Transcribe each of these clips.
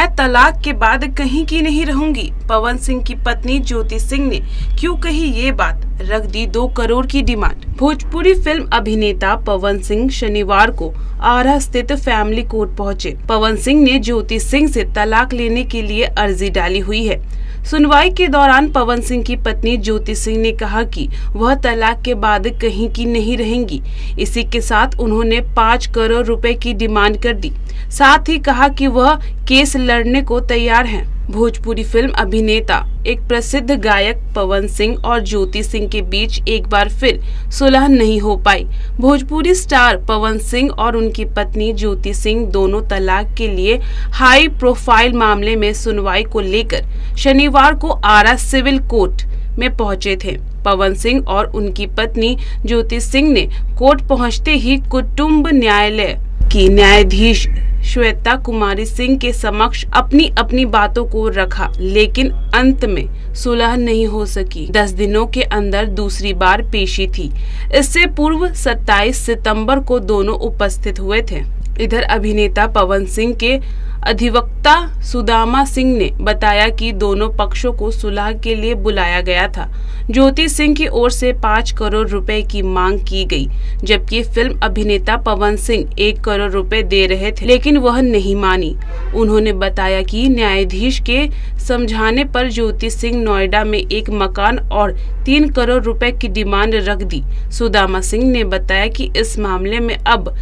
तलाक के बाद कहीं की नहीं रहूँगी। पवन सिंह की पत्नी ज्योति सिंह ने क्यों कही ये बात? रख दी दो करोड़ की डिमांड। भोजपुरी फ़िल्म अभिनेता पवन सिंह शनिवार को आरा स्थित फैमिली कोर्ट पहुँचे। पवन सिंह ने ज्योति सिंह से तलाक लेने के लिए अर्जी डाली हुई है। सुनवाई के दौरान पवन सिंह की पत्नी ज्योति सिंह ने कहा कि वह तलाक के बाद कहीं की नहीं रहेंगी। इसी के साथ उन्होंने पाँच करोड़ रुपए की डिमांड कर दी। साथ ही कहा कि वह केस लड़ने को तैयार हैं। भोजपुरी फ़िल्म अभिनेता, एक प्रसिद्ध गायक पवन सिंह और ज्योति सिंह के बीच एक बार फिर सुलह नहीं हो पाई। भोजपुरी स्टार पवन सिंह और उनकी पत्नी ज्योति सिंह दोनों तलाक के लिए हाई प्रोफ़ाइल मामले में सुनवाई को लेकर शनिवार को आरा सिविल कोर्ट में पहुँचे थे। पवन सिंह और उनकी पत्नी ज्योति सिंह ने कोर्ट पहुँचते ही कुटुम्ब न्यायालय की न्यायाधीश श्वेता कुमारी सिंह के समक्ष अपनी अपनी बातों को रखा, लेकिन अंत में सुलह नहीं हो सकी। दस दिनों के अंदर दूसरी बार पेशी थी। इससे पूर्व 27 सितंबर को दोनों उपस्थित हुए थे। इधर अभिनेता पवन सिंह के अधिवक्ता सुदामा सिंह ने बताया कि दोनों पक्षों को सुलह के लिए बुलाया गया था। ज्योति सिंह की ओर से पाँच करोड़ रुपए की मांग की गई, जबकि फ़िल्म अभिनेता पवन सिंह एक करोड़ रुपए दे रहे थे, लेकिन वह नहीं मानी। उन्होंने बताया कि न्यायाधीश के समझाने पर ज्योति सिंह नोएडा में एक मकान और तीन करोड़ रुपए की डिमांड रख दी। सुदामा सिंह ने बताया कि इस मामले में अब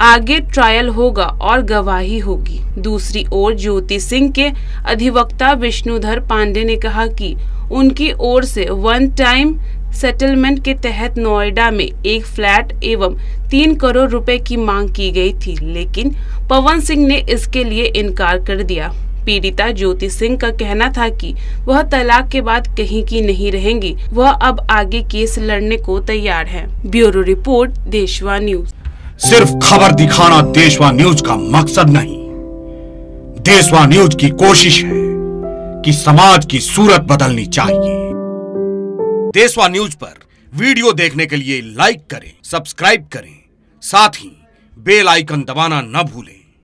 आगे ट्रायल होगा और गवाही होगी। दूसरी ओर ज्योति सिंह के अधिवक्ता विष्णुधर पांडे ने कहा कि उनकी ओर से वन टाइम सेटलमेंट के तहत नोएडा में एक फ्लैट एवं तीन करोड़ रुपए की मांग की गई थी, लेकिन पवन सिंह ने इसके लिए इनकार कर दिया। पीड़िता ज्योति सिंह का कहना था कि वह तलाक के बाद कहीं की नहीं रहेंगी। वह अब आगे केस लड़ने को तैयार है। Bureau report Deshwa news. सिर्फ़ खबर दिखाना देशवा न्यूज़ का मकसद नहीं। देशवा न्यूज़ की कोशिश है कि समाज की सूरत बदलनी चाहिए। देशवा न्यूज़ पर वीडियो देखने के लिए लाइक करें, सब्सक्राइब करें। साथ ही बेल आइकन दबाना न भूलें।